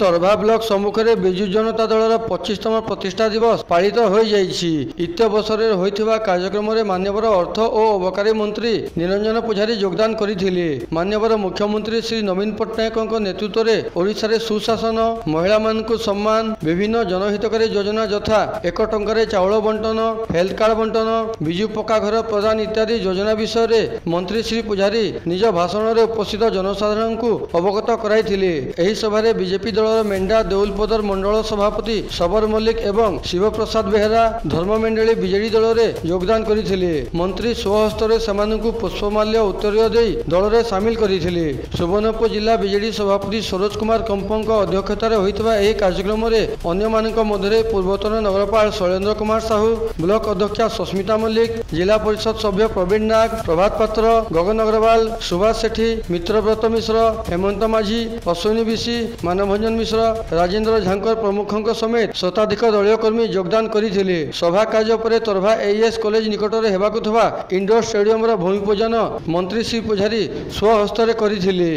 Tarbha block ସମ୍ମୁଖରେ ବିଜୁ ଜନତା ଦଳର ପଚିଶତମ ପ୍ରତିଷ୍ଠା ଦିବସ ପାଳିତ ହୋଇଯାଇଛି। ଇତ୍ୟ ଅବସରରେ ହୋଇଥିବା କାର୍ଯ୍ୟକ୍ରମରେ ମାନ୍ୟବର ଅର୍ଥ ଓ ଅବକାରୀ ମନ୍ତ୍ରୀ ନିରଞ୍ଜନ ପୂଜାରୀ ଯୋଗଦାନ କରିଥିଲେ। ମାନ୍ୟବର ମୁଖ୍ୟମନ୍ତ୍ରୀ ଶ୍ରୀ ନବୀନ ପଟ୍ଟନାୟକଙ୍କ ନେତୃତ୍ୱରେ ଓଡ଼ିଶାରେ ସୁଶାସନ ମହିଳାମାନଙ୍କୁ ସମ୍ମାନ ବିଭିନ୍ନ ଜନହିତକାରୀ ଯୋଜନା ଯଥା ଏକ ଟଙ୍କାରେ ଚାଉଳ ବଣ୍ଟନ ହେଲ୍ଥ କାର୍ଡ ବଣ୍ଟନ ବିଜୁ ପକ୍କା ଘର ପ୍ରଦାନ ଇତ୍ୟାଦି ଯୋଜନା ବିଷୟରେ ମନ୍ତ୍ରୀ ଶ୍ରୀ ପୂଜାରୀ ନିଜ ଭାଷଣରେ ଉପସ୍ଥିତ ଜନସାଧାରଣଙ୍କୁ ଅବଗତ କରାଇଥିଲେ। ଏହି ସଭାରେ ବିଜେପି ଦଳର ମେଣ୍ଡା ଦେଉଲପଦର ମଣ୍ଡଳ ସଭାପତି ଶବର ମଲ୍ଲିକ ଏବଂ ଶିବପ୍ରସାଦ ବେହେରା ଧର୍ମମେଣ୍ଡଳୀ ବିଜେଡି ଦଳରେ ଯୋଗଦାନ କରିଥିଲେ। ମନ୍ତ୍ରୀ ସ୍ୱହସ୍ତରେ ସେମାନଙ୍କୁ ପୁଷ୍ପମାଲ୍ୟ ଉତ୍ତରୀୟ ଦେଇ ଦଳରେ ସାମିଲ କରିଥିଲେ। ସୁବର୍ଣ୍ଣପୁର ଜିଲ୍ଲା ବିଜେଡି ସଭାପତି ସରୋଜ କୁମାର କମ୍ପଙ୍କ ଅଧ୍ୟକ୍ଷତାରେ ହୋଇଥିବା ଏହି କାର୍ଯ୍ୟକ୍ରମରେ ଅନ୍ୟମାନଙ୍କ ମଧ୍ୟରେ ପୂର୍ବତନ ନଗରପାଳ ଶୈଳେନ୍ଦ୍ର କୁମାର ସାହୁ ବ୍ଲକ ଅଧ୍ୟକ୍ଷା ସସ୍ମିତା ମଲ୍ଲିକ ଜିଲ୍ଲା ପରିଷଦ ସଭ୍ୟ ପ୍ରବୀଣ ନାଗ ପ୍ରଭାତ ପାତ୍ର ଗଗନ ଅଗ୍ରୱାଲ ସୁଭାଷ ସେଠୀ ମିତ୍ରବ୍ରତ ମିଶ୍ର ହେମନ୍ତ ମାଝୀ ଅଶ୍ୱିନୀ ବିଶି ମାନଭଞ୍ଜନ ମିଶ୍ର ରାଜେନ୍ଦ୍ର ଝାଙ୍କର ପ୍ରମୁଖଙ୍କ ସମେତ ଶତାଧିକ ଦଳୀୟ କର୍ମୀ ଯୋଗଦାନ କରିଥିଲେ ସଭା କାର୍ଯ୍ୟ ପରେ ତରଭା ଏଇଏସ୍ କଲେଜ ନିକଟରେ ହେବାକୁ ଥିବା ଇଣ୍ଡୋର ଷ୍ଟାଡିୟମର ଭୂମିପୂଜନ ମନ୍ତ୍ରୀ ଶ୍ରୀ ପୂଜାରୀ ସ୍ୱହସ୍ତରେ କରିଥିଲେ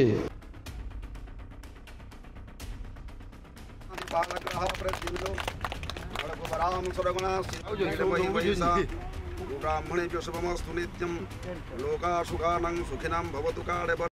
ब्राह्मणेभ्य शुभमस्तु नित्यं लोका सुखानां सुखिनां भवतु काले